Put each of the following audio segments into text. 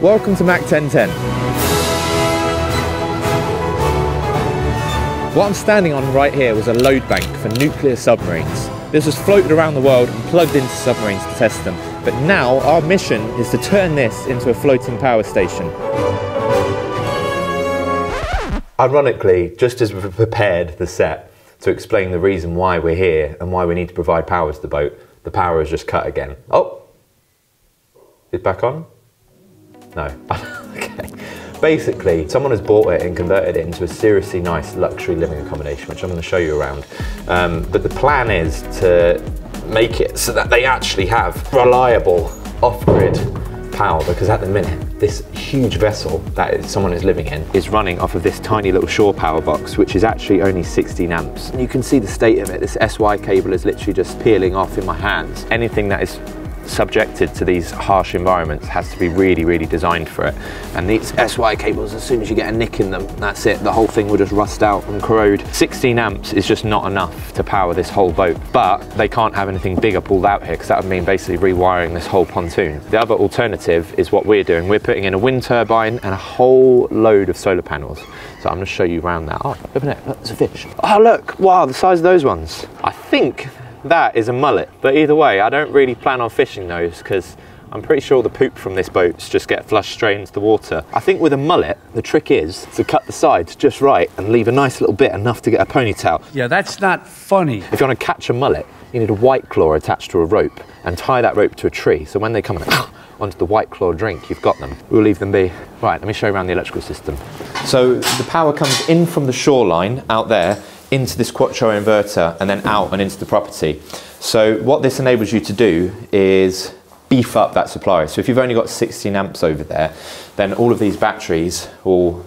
Welcome to Mac 1010. What I'm standing on right here was a load bank for nuclear submarines. This was floated around the world and plugged into submarines to test them. But now our mission is to turn this into a floating power station. Ironically, just as we've prepared the set to explain the reason why we're here and why we need to provide power to the boat, the power has just cut again. Oh, it's back on? No. okay. Basically, someone has bought it and converted it into a seriously nice luxury living accommodation, which I'm going to show you around. Um, but the plan is to make it so that they actually have reliable off-grid power because at the minute this huge vessel that someone is living in is running off of this tiny little shore power box which is actually only 16 amps and you can see the state of it this SY cable is literally just peeling off in my hands anything that is subjected to these harsh environments has to be really, really designed for it. And these SY cables, as soon as you get a nick in them, that's it, the whole thing will just rust out and corrode. 16 amps is just not enough to power this whole boat, but they can't have anything bigger pulled out here because that would mean basically rewiring this whole pontoon. The other alternative is what we're doing. We're putting in a wind turbine and a whole load of solar panels. So I'm going to show you around that. Oh, open it. Look, there's a fish. Oh, look. Wow, the size of those ones. I think that is a mullet. But either way, I don't really plan on fishing those because I'm pretty sure the poop from this boat's just get flushed straight into the water. I think with a mullet, the trick is to cut the sides just right and leave a nice little bit enough to get a ponytail. Yeah, that's not funny. If you want to catch a mullet, you need a white claw attached to a rope and tie that rope to a tree. So when they come onto the white claw drink, you've got them. We'll leave them be. Right, let me show you around the electrical system. So the power comes in from the shoreline out there into this Quattro inverter and then out and into the property. So what this enables you to do is beef up that supply. So if you've only got 16 amps over there, then all of these batteries will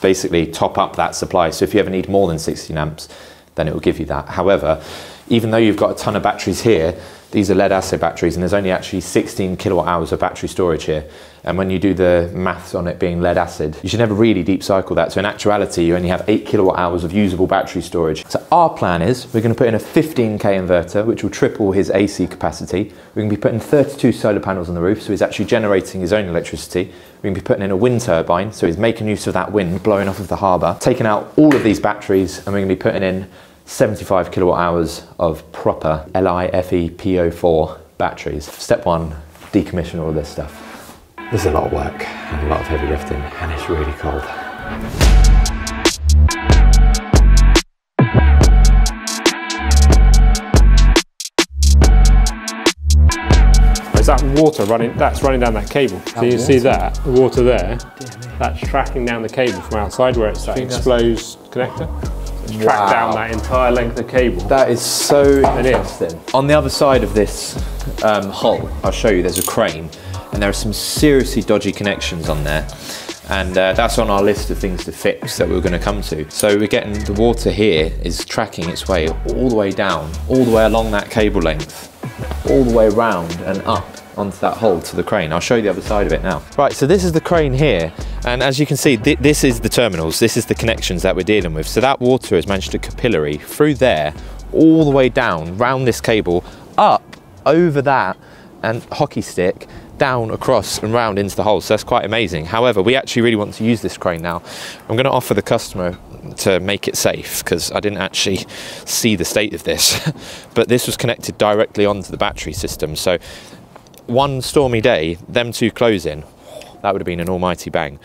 basically top up that supply. So if you ever need more than 16 amps, then it will give you that. However, even though you've got a ton of batteries here, these are lead acid batteries and there's only actually 16 kilowatt hours of battery storage here. And when you do the maths on it being lead acid, you should never really deep cycle that. So in actuality, you only have eight kilowatt hours of usable battery storage. So our plan is we're gonna put in a 15K inverter, which will triple his AC capacity. We're gonna be putting 32 solar panels on the roof, so he's actually generating his own electricity. We're gonna be putting in a wind turbine, so he's making use of that wind blowing off of the harbor, taking out all of these batteries, and we're gonna be putting in 75 kilowatt hours of proper LiFePO4 batteries. Step one, decommission all of this stuff. There's a lot of work and a lot of heavy lifting and it's really cold. Is that water running, that's running down that cable. Oh, so you see that, the water there, that's tracking down the cable from outside where it's that exposed connector. It's tracked down that entire length of cable. That is so interesting. On the other side of this um, hull, I'll show you, there's a crane and there are some seriously dodgy connections on there. And uh, that's on our list of things to fix that we're going to come to. So we're getting the water here is tracking its way all the way down, all the way along that cable length, all the way around and up onto that hole to the crane. I'll show you the other side of it now. Right, so this is the crane here. And as you can see, th this is the terminals. This is the connections that we're dealing with. So that water has managed to capillary through there, all the way down, round this cable, up, over that, and hockey stick, down across and round into the hole. So that's quite amazing. However, we actually really want to use this crane now. I'm going to offer the customer to make it safe because I didn't actually see the state of this. but this was connected directly onto the battery system. So one stormy day, them two closing, that would have been an almighty bang.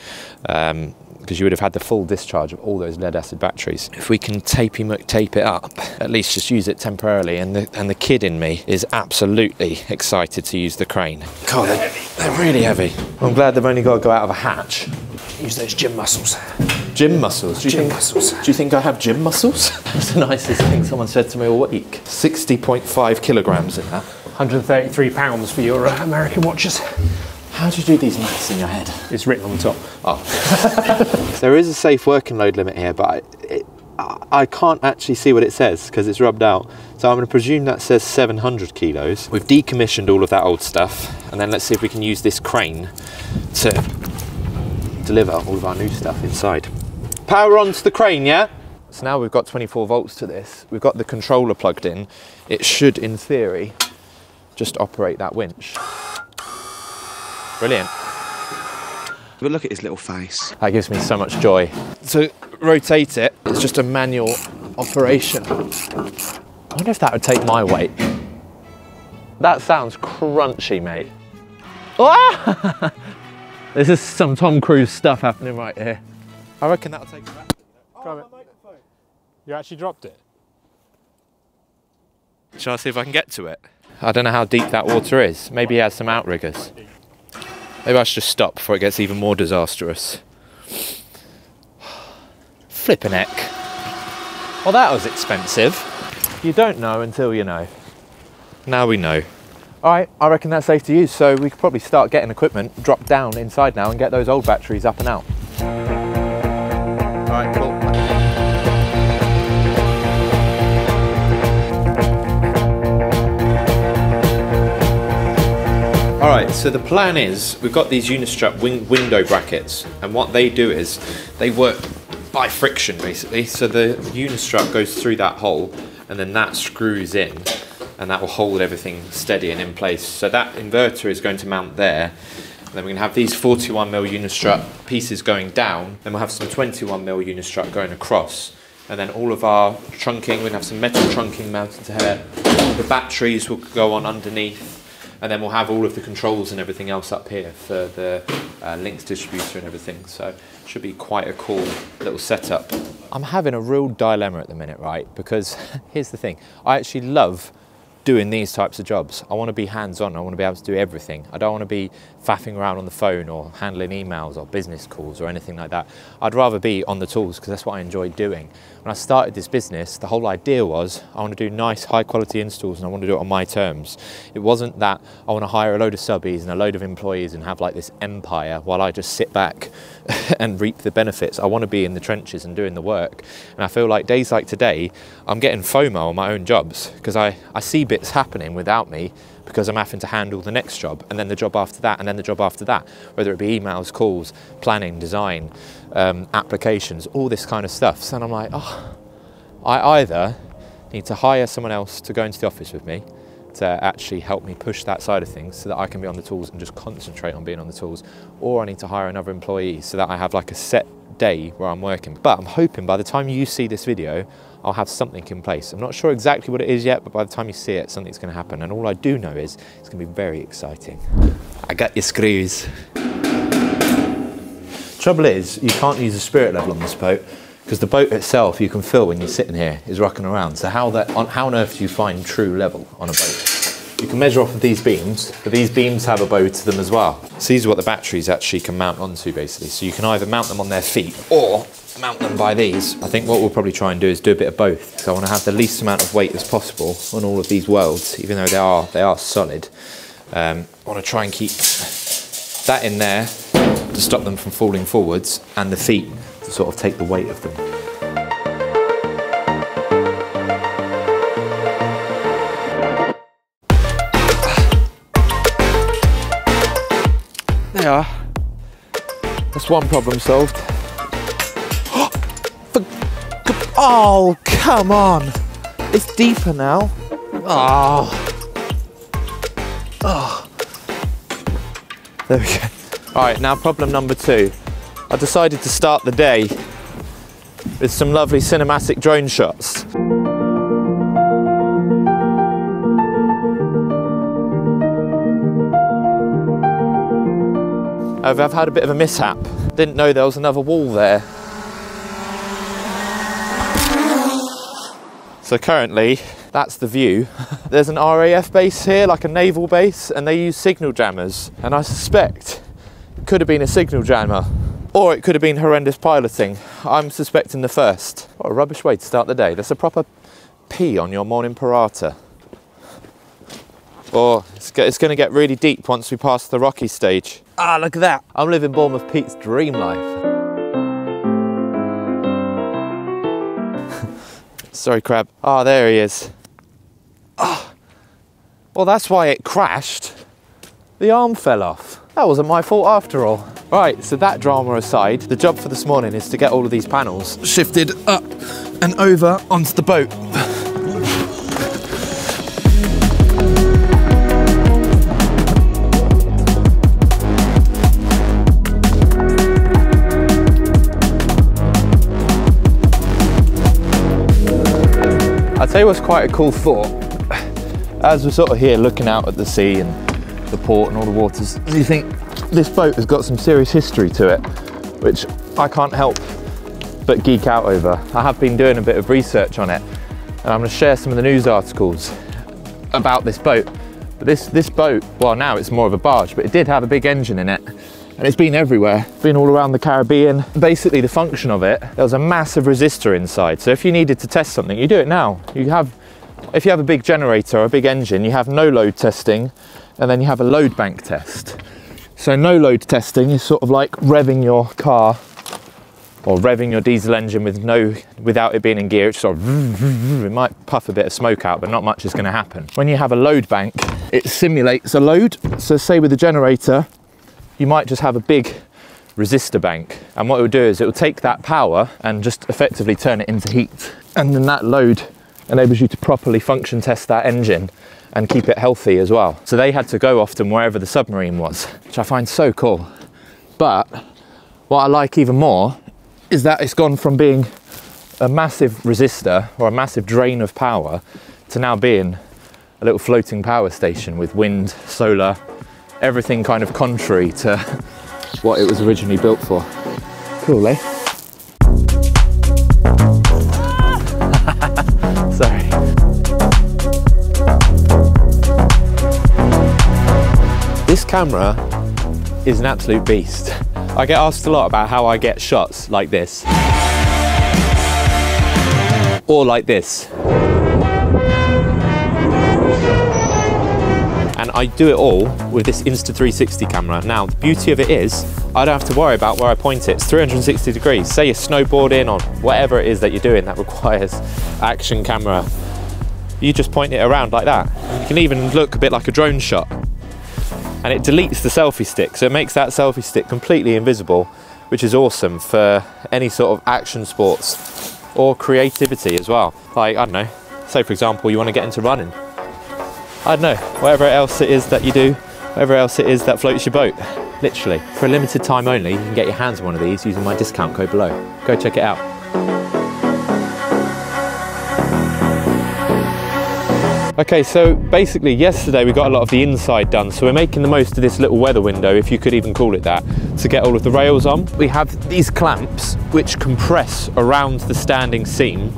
Um, because you would have had the full discharge of all those lead acid batteries. If we can tapey muck tape it up, at least just use it temporarily. And the, and the kid in me is absolutely excited to use the crane. God, they're, they're really heavy. I'm glad they've only got to go out of a hatch. Use those gym muscles. Gym muscles. Do you Gym think, muscles. Do you think I have gym muscles? That's the nicest thing someone said to me all week. 60.5 kilograms in that. 133 pounds for your uh, American watches. How do you do these maths in your head? It's written on the top. Oh. There is a safe working load limit here, but I, it, I I can't actually see what it says because it's rubbed out. So I'm going to presume that says 700 kilos. We've decommissioned all of that old stuff, and then let's see if we can use this crane to deliver all of our new stuff inside. Power on to the crane, yeah? So now we've got 24 volts to this. We've got the controller plugged in. It should, in theory, just operate that winch. Brilliant. But look at his little face. That gives me so much joy. To rotate it, it's just a manual operation. I wonder if that would take my weight. That sounds crunchy, mate. Ah! this is some Tom Cruise stuff happening right here. I reckon that'll take it back. You actually dropped it. Shall I see if I can get to it? I don't know how deep that water is. Maybe he has some outriggers. Maybe I should just stop before it gets even more disastrous. Flippin' heck. Well, that was expensive. You don't know until you know. Now we know. All right, I reckon that's safe to use, so we could probably start getting equipment, drop down inside now and get those old batteries up and out. All right, so the plan is we've got these Unistrut win- window brackets, and what they do is they work by friction basically. So the Unistrut goes through that hole, and then that screws in, and that will hold everything steady and in place. So that inverter is going to mount there. And then we're going to have these 41 mm Unistrut pieces going down, then we'll have some 21 mm Unistrut going across. And then all of our trunking, we're to have some metal trunking mounted to here. The batteries will go on underneath and then we'll have all of the controls and everything else up here for the uh, Lynx distributor and everything. So it should be quite a cool little setup. I'm having a real dilemma at the minute, right? Because here's the thing: I actually love doing these types of jobs. I want to be hands-on. I want to be able to do everything. I don't want to be faffing around on the phone or handling emails or business calls or anything like that. I'd rather be on the tools because that's what I enjoy doing. When I started this business, the whole idea was I want to do nice, high-quality installs and I want to do it on my terms. It wasn't that I want to hire a load of subbies and a load of employees and have like this empire while I just sit back and reap the benefits. I want to be in the trenches and doing the work. And I feel like days like today, I'm getting FOMO on my own jobs because I, I see bits happening without me because I'm having to handle the next job and then the job after that and then the job after that, whether it be emails, calls, planning, design, um, applications, all this kind of stuff. So I'm like, oh, I either need to hire someone else to go into the office with me to actually help me push that side of things so that I can be on the tools and just concentrate on being on the tools, or I need to hire another employee so that I have like a set day where I'm working. But I'm hoping by the time you see this video, I'll have something in place. I'm not sure exactly what it is yet, but by the time you see it, something's to happen. And all I do know is it's going to be very exciting. I got your screws. Trouble is, you can't use the spirit level on this boat because the boat itself you can feel when you're sitting here is rocking around. So how that on, how on earth do you find true level on a boat? You can measure off of these beams, but these beams have a bow to them as well. So these are what the batteries actually can mount onto basically. So you can either mount them on their feet or mount them by these. I think what we'll probably try and do is do a bit of both. So I want to have the least amount of weight as possible on all of these worlds, even though they are they are solid. Um, I want to try and keep that in there to stop them from falling forwards, and the feet to sort of take the weight of them. There. That's one problem solved. Oh, come on. It's deeper now. Oh. Oh. There we go. All right, now problem number two. I decided to start the day with some lovely cinematic drone shots. I've, I've had a bit of a mishap. Didn't know there was another wall there. So currently, that's the view. There's an RAF base here, like a naval base, and they use signal jammers. And I suspect it could have been a signal jammer, or it could have been horrendous piloting. I'm suspecting the first. What a rubbish way to start the day. That's a proper pee on your morning parata. Or it's, it's going to get really deep once we pass the rocky stage. Ah, look at that. I'm living Bournemouth Pete's dream life. Sorry, crab. Ah, there he is. Ah. Well, that's why it crashed. The arm fell off. That wasn't my fault after all. Right, so that drama aside, the job for this morning is to get all of these panels shifted up and over onto the boat. Tell you what's quite a cool thought. As we're sort of here looking out at the sea and the port and all the waters, do you think this boat has got some serious history to it, which I can't help but geek out over. I have been doing a bit of research on it, and I'm going to share some of the news articles about this boat. But this, this boat, well now it's more of a barge, but it did have a big engine in it and it's been everywhere. Been all around the Caribbean. Basically the function of it, there was a massive resistor inside. So if you needed to test something, you do it now. You have, if you have a big generator or a big engine, you have no load testing and then you have a load bank test. So no load testing is sort of like revving your car or revving your diesel engine with no without it being in gear, it's sort of it might puff a bit of smoke out, but not much is going to happen. When you have a load bank, it simulates a load. So say with the generator, you might just have a big resistor bank. And what it will do is it will take that power and just effectively turn it into heat. And then that load enables you to properly function test that engine and keep it healthy as well. So they had to go often wherever the submarine was, which I find so cool. But what I like even more is that it's gone from being a massive resistor or a massive drain of power to now being a little floating power station with wind, solar, everything kind of contrary to what it was originally built for. Cool, eh? Sorry. This camera is an absolute beast. I get asked a lot about how I get shots like this. Or like this. And I do it all with this Insta360 camera. Now, the beauty of it is, I don't have to worry about where I point it. It's 360 degrees. Say you're snowboarding or whatever it is that you're doing that requires action camera. You just point it around like that. You can even look a bit like a drone shot and it deletes the selfie stick so it makes that selfie stick completely invisible which is awesome for any sort of action sports or creativity as well like I don't know say for example you want to get into running I don't know whatever else it is that you do whatever else it is that floats your boat. Literally for a limited time only you can get your hands on one of these using my discount code below. Go check it out. Okay, so basically yesterday we got a lot of the inside done, so we're making the most of this little weather window, if you could even call it that, to get all of the rails on. We have these clamps which compress around the standing seam,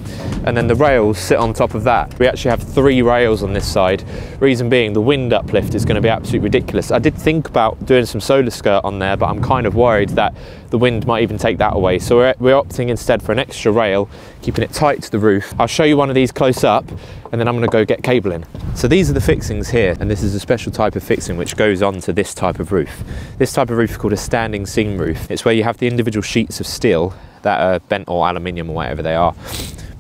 and then the rails sit on top of that. We actually have three rails on this side, reason being the wind uplift is going to be absolutely ridiculous. I did think about doing some solar skirt on there, but I'm kind of worried that the wind might even take that away. So we're, we're opting instead for an extra rail, keeping it tight to the roof. I'll show you one of these close up, and then I'm going to go get cabling. So these are the fixings here, and this is a special type of fixing which goes onto this type of roof. This type of roof is called a standing seam roof. It's where you have the individual sheets of steel that are bent or aluminium or whatever they are,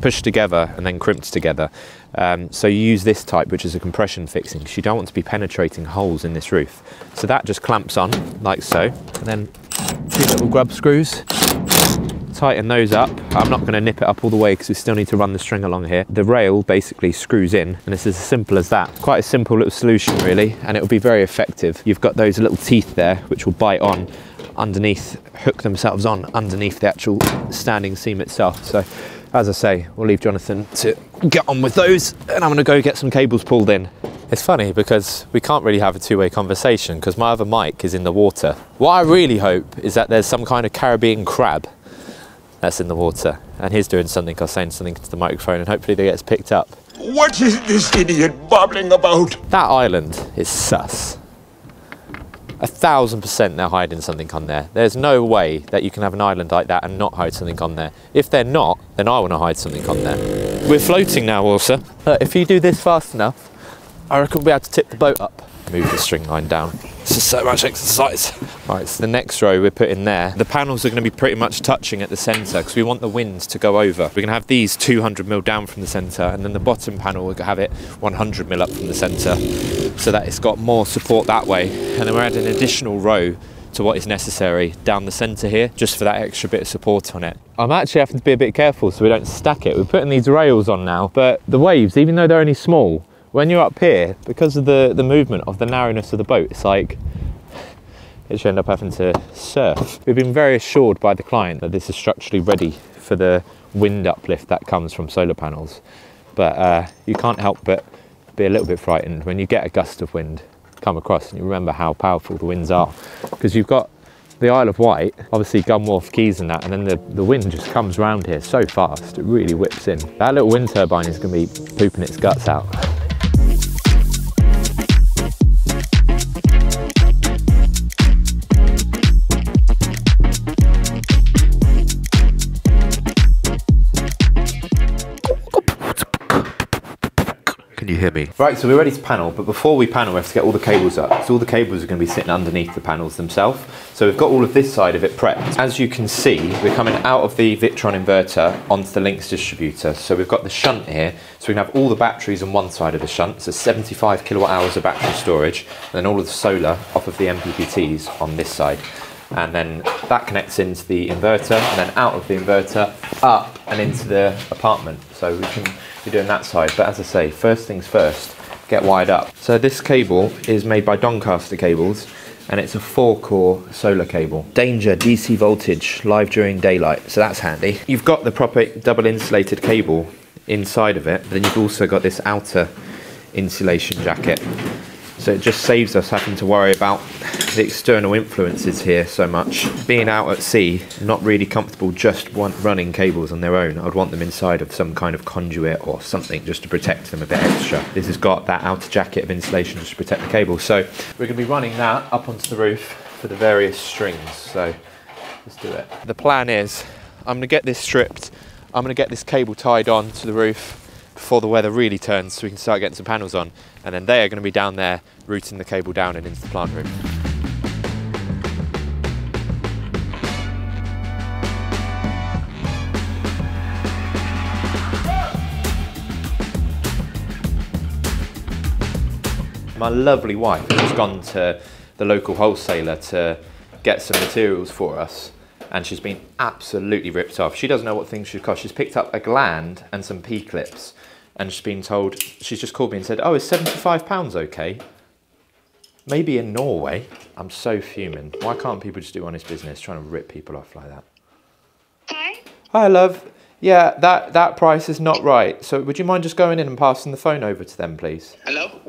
pushed together and then crimped together. Um, so you use this type, which is a compression fixing, because you don't want to be penetrating holes in this roof. So that just clamps on, like so, and then two little grub screws tighten those up. I'm not going to nip it up all the way because we still need to run the string along here. The rail basically screws in and it's as simple as that. Quite a simple little solution really and it will be very effective. You've got those little teeth there which will bite on underneath, hook themselves on underneath the actual standing seam itself. So as I say, we'll leave Jonathan to get on with those and I'm going to go get some cables pulled in. It's funny because we can't really have a two-way conversation because my other mic is in the water. What I really hope is that there's some kind of Caribbean crab that's in the water. And he's doing something or saying something to the microphone, and hopefully that gets picked up. What is this idiot babbling about? That island is sus. A thousand percent they're hiding something on there. There's no way that you can have an island like that and not hide something on there. If they're not, then I want to hide something on there. We're floating now, also. Look, if you do this fast enough, I reckon we'll be able to tip the boat up. Move the string line down. This is so much exercise. Right, so the next row we're putting there, the panels are going to be pretty much touching at the centre because we want the wind to go over. We're going to have these 200 mil down from the centre and then the bottom panel we're going to have it 100 mil up from the centre so that it's got more support that way. And then we're adding an additional row to what is necessary down the centre here, just for that extra bit of support on it. I'm actually having to be a bit careful so we don't stack it. We're putting these rails on now, but the waves, even though they're only small, when you're up here, because of the, the movement of the narrowness of the boat, it's like you end up having to surf. We've been very assured by the client that this is structurally ready for the wind uplift that comes from solar panels. But uh, you can't help but be a little bit frightened when you get a gust of wind come across and you remember how powerful the winds are. Because you've got the Isle of Wight, obviously Gunwharf Quays and that, and then the, the wind just comes round here so fast, it really whips in. That little wind turbine is going to be pooping its guts out. Hear me? Right, so we're ready to panel, but before we panel, we have to get all the cables up. So all the cables are going to be sitting underneath the panels themselves. So we've got all of this side of it prepped. As you can see, we're coming out of the Victron inverter onto the Lynx distributor. So we've got the shunt here, so we can have all the batteries on one side of the shunt, so 75 kilowatt hours of battery storage, and then all of the solar off of the MPPTs on this side. And then that connects into the inverter, and then out of the inverter, up and into the apartment. So we can be doing that side. But as I say, first things first, get wired up. So this cable is made by Doncaster Cables and it's a four core solar cable. Danger DC voltage live during daylight, so that's handy. You've got the proper double insulated cable inside of it, but then you've also got this outer insulation jacket. So it just saves us having to worry about the external influences here so much. Being out at sea, not really comfortable just running cables on their own. I'd want them inside of some kind of conduit or something just to protect them a bit extra. This has got that outer jacket of insulation just to protect the cable. So we're going to be running that up onto the roof for the various strings. So let's do it. The plan is I'm going to get this stripped. I'm going to get this cable tied on to the roof before the weather really turns so we can start getting some panels on. And then they are going to be down there routing the cable down and into the plant room. My lovely wife has gone to the local wholesaler to get some materials for us and she's been absolutely ripped off. She doesn't know what things should cost. She's picked up a gland and some P clips and she's been told, she's just called me and said, oh, is £75 okay? Maybe in Norway. I'm so fuming. Why can't people just do honest business trying to rip people off like that? Hi. Hi, love. Yeah, that, that price is not right. So would you mind just going in and passing the phone over to them, please? Hello.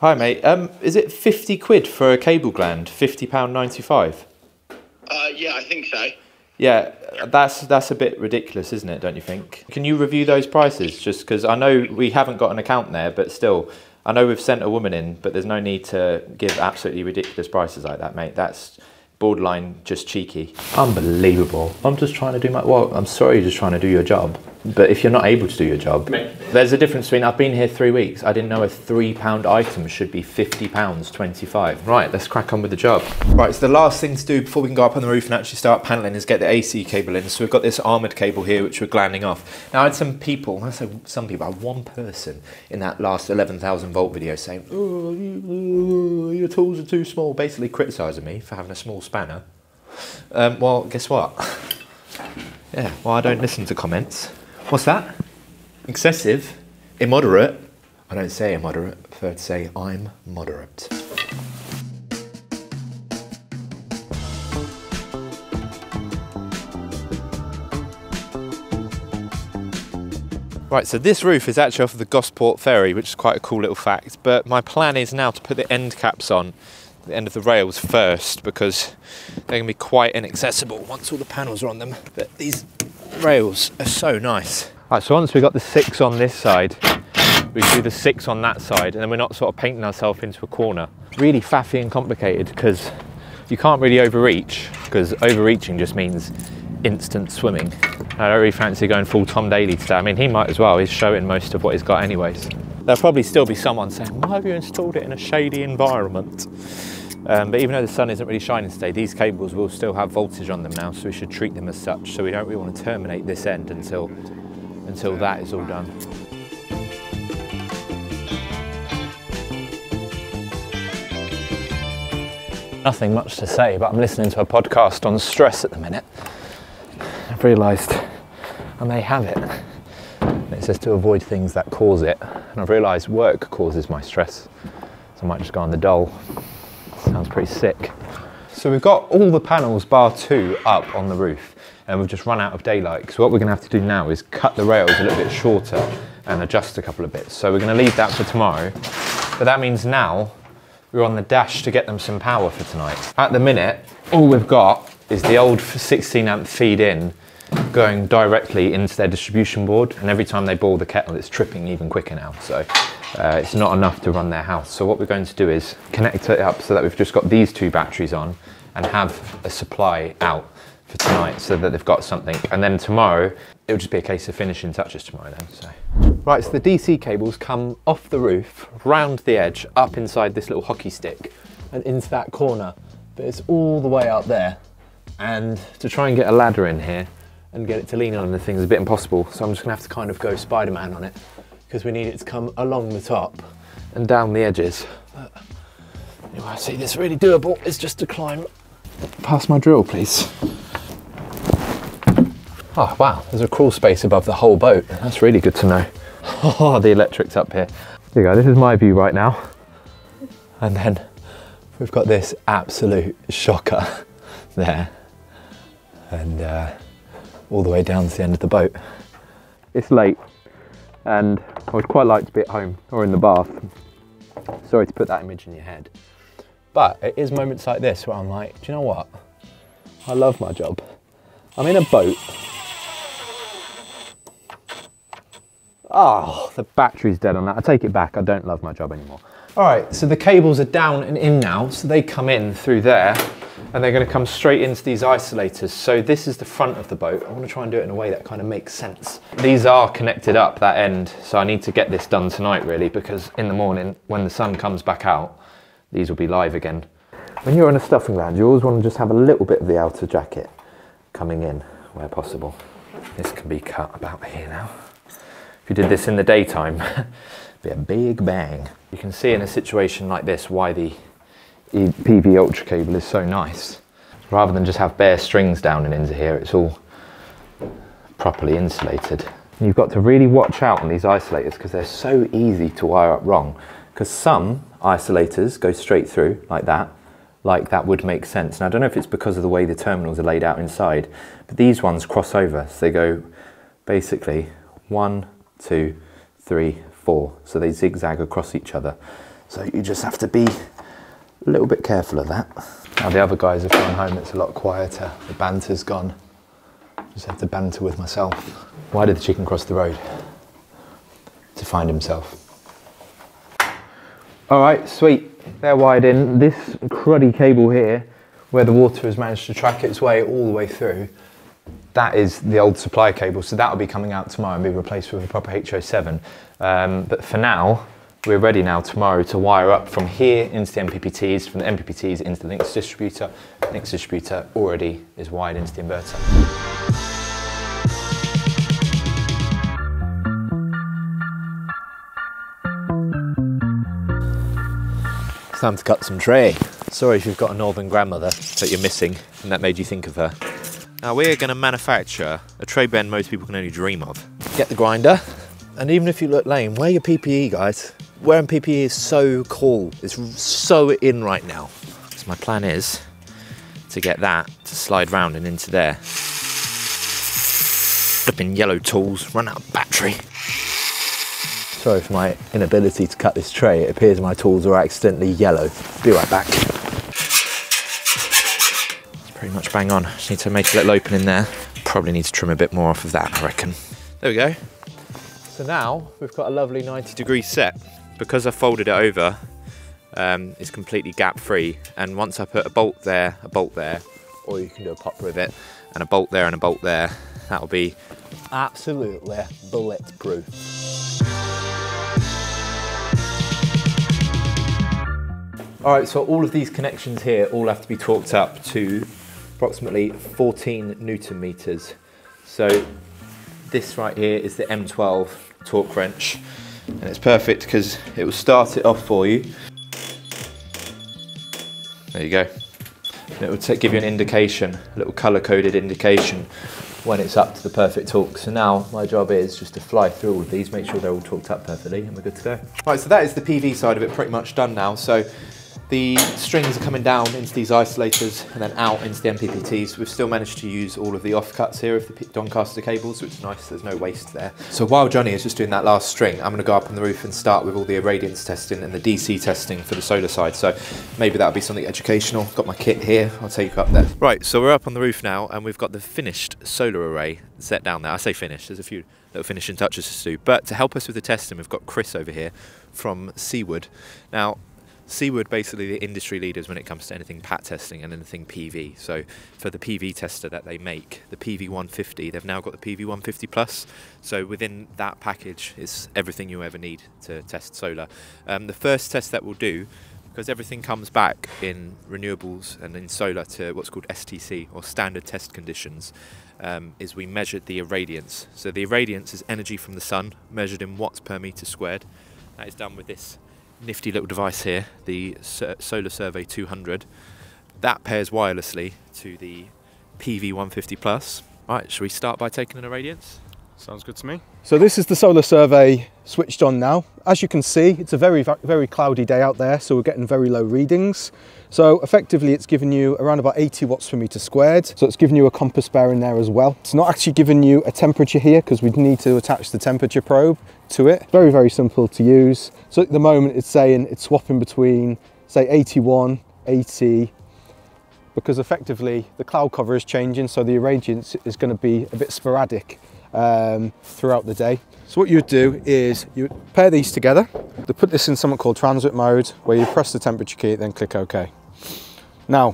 Hi, mate. Um, is it 50 quid for a cable gland? £50.95? Uh, yeah, I think so. Yeah, that's that's a bit ridiculous, isn't it? Don't you think? Can you review those prices? Just because I know we haven't got an account there, but still, I know we've sent a woman in, but there's no need to give absolutely ridiculous prices like that, mate. That's borderline just cheeky. Unbelievable. I'm just trying to do my well. I'm sorry, you're just trying to do your job. But if you're not able to do your job, Mate. there's a difference between I've been here three weeks. I didn't know a three pound item should be fifty pounds twenty five. Right, let's crack on with the job. Right, so the last thing to do before we can go up on the roof and actually start paneling is get the AC cable in. So we've got this armoured cable here which we're glanding off. Now I had some people, I say some people, I had one person in that last eleven thousand volt video saying, "Oh, you, your tools are too small," basically criticising me for having a small spanner. Um, well, guess what? Yeah, well, I don't listen to comments. What's that? Excessive? Immoderate? I don't say immoderate, I prefer to say I'm moderate. Right, so this roof is actually off of the Gosport Ferry, which is quite a cool little fact. But my plan is now to put the end caps on, the end of the rails first, because they're going to be quite inaccessible once all the panels are on them. But these rails are so nice. Right, so once we've got the six on this side, we do the six on that side, and then we're not sort of painting ourselves into a corner. Really faffy and complicated because you can't really overreach, because overreaching just means instant swimming. I don't really fancy going full Tom Daley today. I mean, he might as well. He's showing most of what he's got anyways. There'll probably still be someone saying, why have you installed it in a shady environment? Um, but even though the sun isn't really shining today, these cables will still have voltage on them now, so we should treat them as such. So we don't really want to terminate this end until, until that is all done. Nothing much to say, but I'm listening to a podcast on stress at the minute. I've realised I may have it. It says to avoid things that cause it. And I've realised work causes my stress. So I might just go on the dole. Sounds pretty sick. So we've got all the panels bar two up on the roof and we've just run out of daylight. So what we're gonna have to do now is cut the rails a little bit shorter and adjust a couple of bits. So we're going to leave that for tomorrow. But that means now we're on the dash to get them some power for tonight. At the minute, all we've got is the old 16 amp feed in going directly into their distribution board and every time they boil the kettle it's tripping even quicker now so uh, it's not enough to run their house. So what we're going to do is connect it up so that we've just got these two batteries on and have a supply out for tonight so that they've got something. And then tomorrow it'll just be a case of finishing touches tomorrow then so. Right so the dc cables come off the roof round the edge up inside this little hockey stick and into that corner. But it's all the way up there. And to try and get a ladder in here and get it to lean on the thing is a bit impossible. So I'm just gonna have to kind of go Spider-Man on it because we need it to come along the top and down the edges. But you might see this really doable is just to climb past my drill, please. Oh wow, there's a crawl space above the whole boat. That's really good to know. Oh, the electric's up here. Here you go, this is my view right now. And then we've got this absolute shocker there. And uh, all the way down to the end of the boat. It's late and I would quite like to be at home or in the bath. Sorry to put that image in your head. But it is moments like this where I'm like, do you know what? I love my job. I'm in a boat. Oh, the battery's dead on that. I take it back. I don't love my job anymore. All right, so the cables are down and in now. So they come in through there and they're going to come straight into these isolators. So this is the front of the boat. I want to try and do it in a way that kind of makes sense. These are connected up that end, so I need to get this done tonight really because in the morning when the sun comes back out, these will be live again. When you're on a stuffing lounge, you always want to just have a little bit of the outer jacket coming in where possible. This can be cut about here now. If you did this in the daytime, be a big bang. You can see in a situation like this why the PV Ultra cable is so nice. Rather than just have bare strings down and into here, it's all properly insulated. You've got to really watch out on these isolators because they're so easy to wire up wrong. Because some isolators go straight through like that, like that would make sense. And I don't know if it's because of the way the terminals are laid out inside, but these ones cross over. So they go basically one, two, three, four. So they zigzag across each other. So you just have to be a little bit careful of that. Now the other guys have gone home, it's a lot quieter. The banter's gone. Just have to banter with myself. Why did the chicken cross the road? To find himself. All right, sweet. They're wired in. This cruddy cable here, where the water has managed to track its way all the way through, that is the old supply cable. So that'll be coming out tomorrow and be replaced with a proper HO7. Um, but for now, we're ready now tomorrow to wire up from here into the MPPTs, from the MPPTs into the Lynx distributor. Lynx distributor already is wired into the inverter. It's time to cut some tray. Sorry if you've got a northern grandmother that you're missing and that made you think of her. Now we're going to manufacture a tray bend most people can only dream of. Get the grinder, and even if you look lame, wear your PPE, guys. Wearing PPE is so cool. It's so in right now. So my plan is to get that to slide round and into there. Flipping yellow tools, run out of battery. Sorry for my inability to cut this tray. It appears my tools are accidentally yellow. Be right back. It's pretty much bang on. Just need to make a little opening there. Probably need to trim a bit more off of that, I reckon. There we go. So now we've got a lovely 90 degree set. Because I folded it over, um, it's completely gap free. And once I put a bolt there, a bolt there, or you can do a pop rivet, and a bolt there and a bolt there, that'll be absolutely bulletproof. All right, so all of these connections here all have to be torqued up to approximately 14 newton meters. So this right here is the M12 torque wrench and it's perfect because it will start it off for you. There you go. And it will give you an indication, a little color coded indication when it's up to the perfect torque. So now my job is just to fly through all of these, make sure they're all torqued up perfectly and we're good to go. Right, so that is the PV side of it pretty much done now. So The strings are coming down into these isolators and then out into the MPPTs. We've still managed to use all of the offcuts here of the Doncaster cables, which is nice, there's no waste there. So while Johnny is just doing that last string, I'm going to go up on the roof and start with all the irradiance testing and the DC testing for the solar side. So maybe that'll be something educational. Got my kit here, I'll take you up there. Right, so we're up on the roof now and we've got the finished solar array set down there. I say finished, there's a few little finishing touches to do. But to help us with the testing, we've got Chris over here from Seaward. Now, Seaward basically the industry leaders when it comes to anything PAT testing and anything PV. So for the PV tester that they make, the PV150, they've now got the PV150 Plus. So within that package is everything you ever need to test solar. Um, the first test that we'll do, because everything comes back in renewables and in solar to what's called STC or standard test conditions, um, is we measured the irradiance. So the irradiance is energy from the sun measured in watts per meter squared. That is done with this nifty little device here, the Solar Survey 200. That pairs wirelessly to the PV150 Plus. Right, shall we start by taking an irradiance? Sounds good to me. So this is the solar survey switched on now. As you can see, it's a very, very cloudy day out there, so we're getting very low readings. So effectively it's giving you around about 80 watts per meter squared. So it's giving you a compass bearing there as well. It's not actually giving you a temperature here because we'd need to attach the temperature probe to it. Very, very simple to use. So at the moment it's saying it's swapping between say 81, 80, because effectively the cloud cover is changing, so the irradiance is going to be a bit sporadic um, throughout the day. So what you would do is you pair these together. To put this in something called transit mode, where you press the temperature key, then click OK. Now,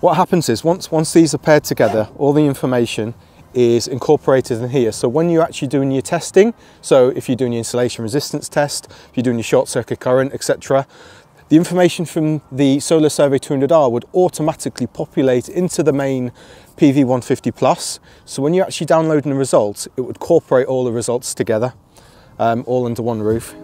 what happens is once once these are paired together, all the information is incorporated in here. So when you're actually doing your testing, so if you're doing your insulation resistance test, if you're doing your short circuit current, etc., the information from the Solar Survey 200R would automatically populate into the main PV150 Plus. So when you're actually downloading the results, it would incorporate all the results together, um, all under one roof.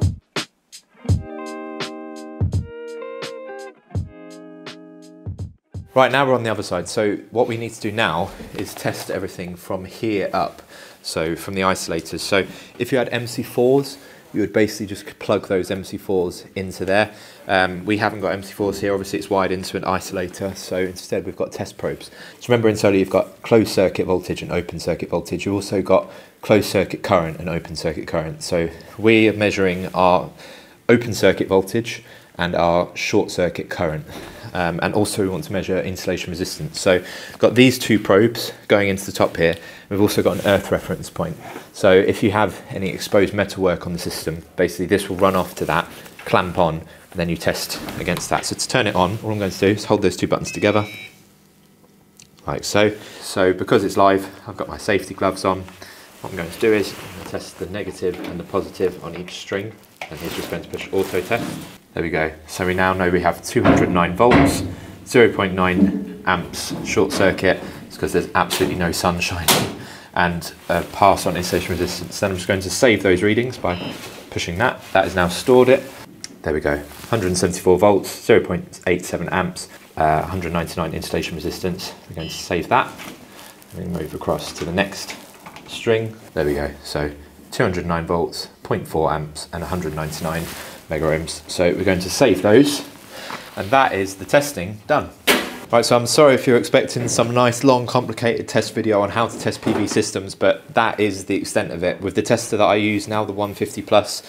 Right, now we're on the other side. So what we need to do now is test everything from here up. So from the isolators. So if you had MC4s, you would basically just plug those MC4s into there. Um, we haven't got MC4s here, obviously it's wired into an isolator, so instead we've got test probes. So remember in solar you've got closed circuit voltage and open circuit voltage. You've also got closed circuit current and open circuit current. So we are measuring our open circuit voltage and our short circuit current. Um, and also we want to measure insulation resistance. So got these two probes going into the top here. We've also got an earth reference point. So if you have any exposed metalwork on the system, basically this will run off to that, clamp on, and then you test against that. So to turn it on, all I'm going to do is hold those two buttons together, like so. So because it's live, I've got my safety gloves on. What I'm going to do is test the negative and the positive on each string. And he's just going to push auto test. There we go. So we now know we have 209 volts, 0.9 amps short circuit. It's because there's absolutely no sunshine and a pass on insulation resistance. Then I'm just going to save those readings by pushing that. That has now stored it. There we go. 174 volts, 0.87 amps, uh, 199 insulation resistance. We're going to save that. We move across to the next string. There we go. So 209 volts, 0.4 amps, and 199 mega ohms. So we're going to save those, and that is the testing done. Right, so I'm sorry if you're expecting some nice, long, complicated test video on how to test PV systems, but that is the extent of it. With the tester that I use now, the 150 Plus,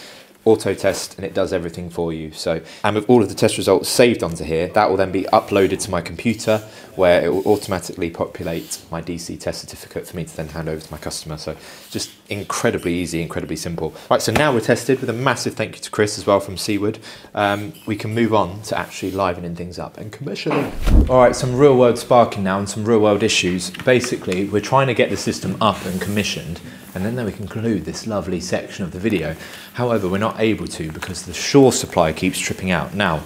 auto test and it does everything for you. So, and with all of the test results saved onto here, that will then be uploaded to my computer where it will automatically populate my DC test certificate for me to then hand over to my customer. So just incredibly easy, incredibly simple. Right, so now we're tested with a massive thank you to Chris as well from Seaward. Um, we can move on to actually livening things up and commissioning. All right, some real world sparking now and some real world issues. Basically, we're trying to get the system up and commissioned and then we conclude this lovely section of the video. However, we're not able to because the shore supply keeps tripping out. Now,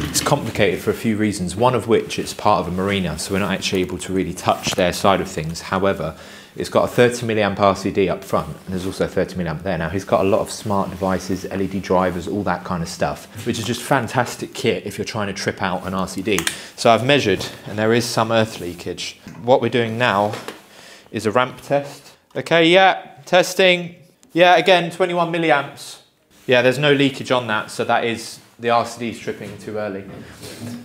it's complicated for a few reasons, one of which it's part of a marina, so we're not actually able to really touch their side of things. However, it's got a 30 milliamp RCD up front, and there's also a 30 milliamp there. Now, he's got a lot of smart devices, LED drivers, all that kind of stuff, which is just fantastic kit if you're trying to trip out an RCD. So I've measured, and there is some earth leakage. What we're doing now is a ramp test. Okay, yeah, testing. Yeah, again, 21 milliamps. Yeah, there's no leakage on that, so that is the RCD is tripping too early.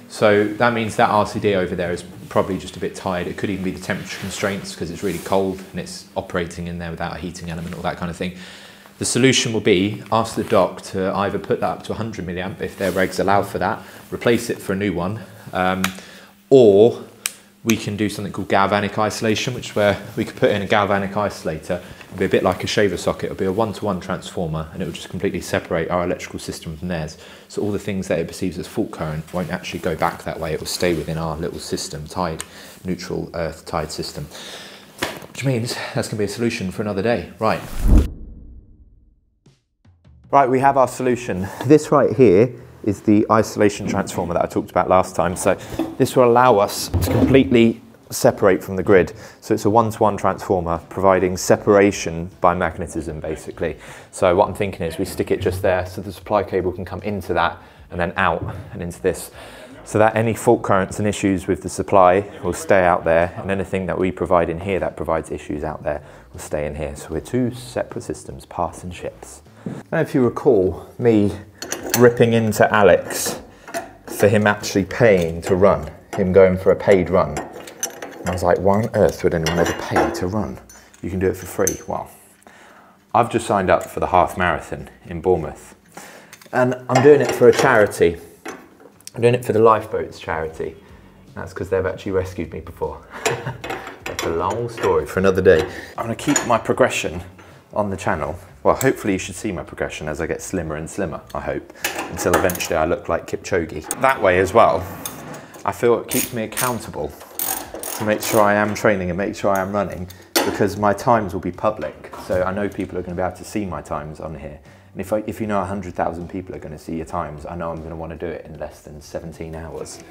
So that means that RCD over there is probably just a bit tired. It could even be the temperature constraints because it's really cold and it's operating in there without a heating element or that kind of thing. The solution will be ask the doc to either put that up to 100 milliamp if their regs allow for that, replace it for a new one, um, or we can do something called galvanic isolation, which is where we could put in a galvanic isolator. It'd be a bit like a shaver socket. It'll be a one-to-one transformer, and it will just completely separate our electrical system from theirs. So all the things that it perceives as fault current won't actually go back that way. It will stay within our little system, tied, neutral earth tied system. Which means that's going to be a solution for another day. Right. Right, we have our solution. This right here is the isolation transformer that I talked about last time. So this will allow us to completely separate from the grid. So it's a one-to-one transformer providing separation by magnetism basically. So what I'm thinking is we stick it just there so the supply cable can come into that and then out and into this. So that any fault currents and issues with the supply will stay out there and anything that we provide in here that provides issues out there will stay in here. So we're two separate systems, passing ships. If you recall me ripping into Alex for him actually paying to run, him going for a paid run. And I was like, why on earth would anyone ever pay to run? You can do it for free. Well, I've just signed up for the half marathon in Bournemouth. And I'm doing it for a charity. I'm doing it for the Lifeboats charity. That's because they've actually rescued me before. That's a long story for another day. I'm going to keep my progression on the channel. Well, hopefully you should see my progression as I get slimmer and slimmer, I hope, until eventually I look like Kipchoge. That way as well, I feel it keeps me accountable to make sure I am training and make sure I am running because my times will be public. So I know people are going to be able to see my times on here. And if, I, if you know 100,000 people are going to see your times, I know I'm going to want to do it in less than 17 hours.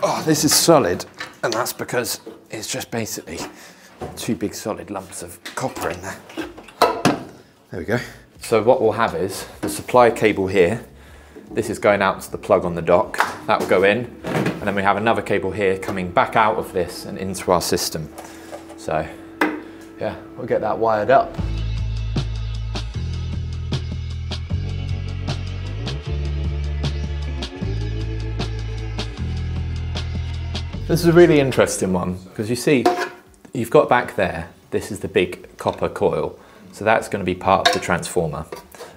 Oh, this is solid. And that's because it's just basically two big solid lumps of copper in there. There we go. So what we'll have is the supply cable here. This is going out to the plug on the dock. That will go in. And then we have another cable here coming back out of this and into our system. So yeah, we'll get that wired up. This is a really interesting one because you see, you've got back there, this is the big copper coil. So that's going to be part of the transformer.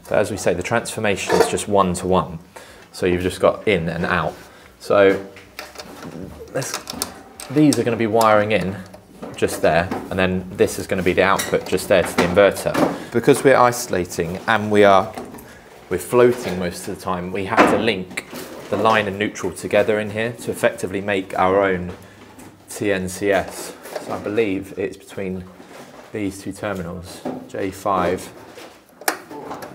But as we say, the transformation is just one to one. So you've just got in and out. So these are going to be wiring in just there, and then this is going to be the output just there to the inverter. Because we're isolating and we are we're floating most of the time, we have to link the line and neutral together in here to effectively make our own TNCS. So I believe it's between these two terminals, J5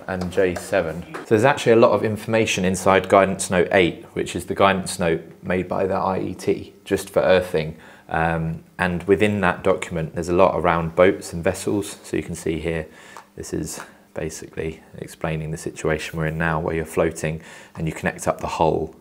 and J7. So there's actually a lot of information inside guidance note 8, which is the guidance note made by the IET, just for earthing. Um, and within that document, there's a lot around boats and vessels. So you can see here, this is basically explaining the situation we're in now where you're floating and you connect up the hull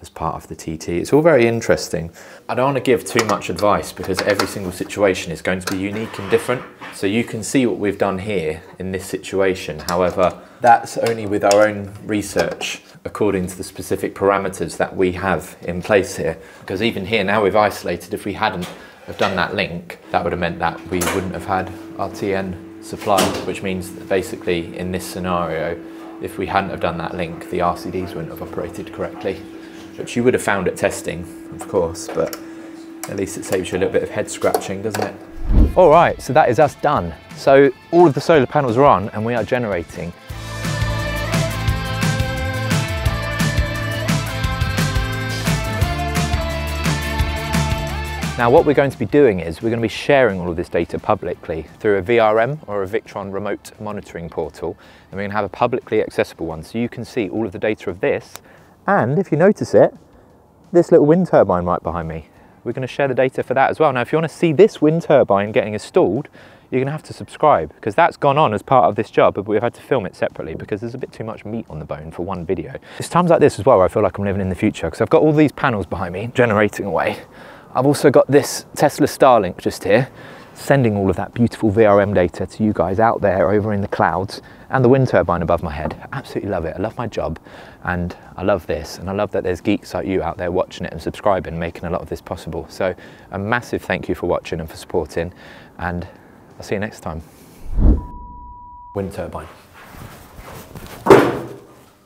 as part of the TT. It's all very interesting. I don't want to give too much advice because every single situation is going to be unique and different. So you can see what we've done here in this situation. However, that's only with our own research according to the specific parameters that we have in place here. Because even here now we've isolated, if we hadn't have done that link, that would have meant that we wouldn't have had our TN supply, which means that basically in this scenario, if we hadn't have done that link, the RCDs wouldn't have operated correctly, which you would have found at testing, of course, but at least it saves you a little bit of head scratching, doesn't it? All right, so that is us done. So all of the solar panels are on and we are generating. Now what we're going to be doing is we're going to be sharing all of this data publicly through a VRM or a Victron remote monitoring portal and we're going to have a publicly accessible one so you can see all of the data of this and if you notice it, this little wind turbine right behind me, we're going to share the data for that as well. Now if you want to see this wind turbine getting installed, you're going to have to subscribe because that's gone on as part of this job but we've had to film it separately because there's a bit too much meat on the bone for one video. It's times like this as well where I feel like I'm living in the future because I've got all these panels behind me generating away I've also got this Tesla Starlink just here, sending all of that beautiful VRM data to you guys out there over in the clouds and the wind turbine above my head. Absolutely love it. I love my job and I love this and I love that there's geeks like you out there watching it and subscribing, making a lot of this possible. So a massive thank you for watching and for supporting and I'll see you next time. Wind turbine.